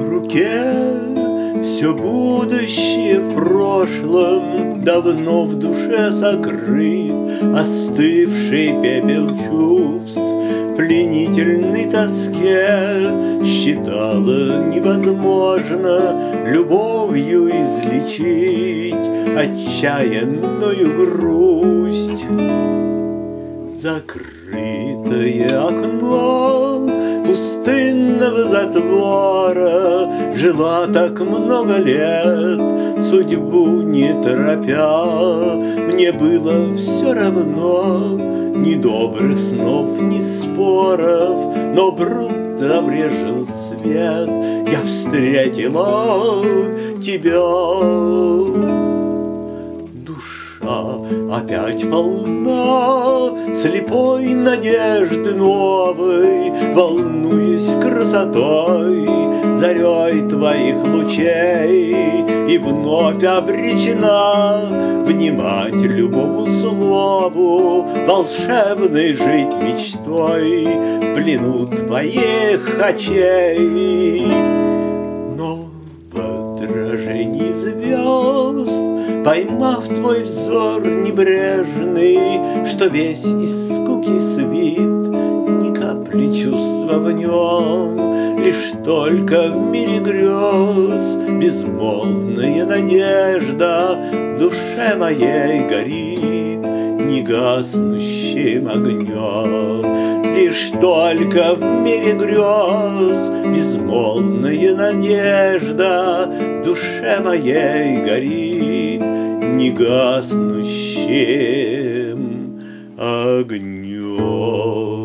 уголке Все будущее в прошлом Давно в душе сокрыт Остывший пепел чувств. Пленительной тоске Считала невозможно Любовью излечить Отчаянную грусть. Закрытое окно пустынного затвора Жила так много лет, судьбу не торопя. Мне было все равно, ни добрых снов, ни споров Но вдруг забрежил свет, я встретила тебя. Душа опять волна Слепой надежды новой, Волнуясь красотой, Зарей твоих лучей, И вновь обречена Внимать любому слову, Волшебной жить мечтой В плену твоих очей. Но в отражении звезд Поймав твой взор небрежный, Что весь из скуки свит, Ни капли чувства в нем, Лишь только в мире грез Безмолвная надежда душе моей горит Негаснущим огнем. Лишь только в мире грез Безмолвная надежда душе моей горит негаснущим огнем.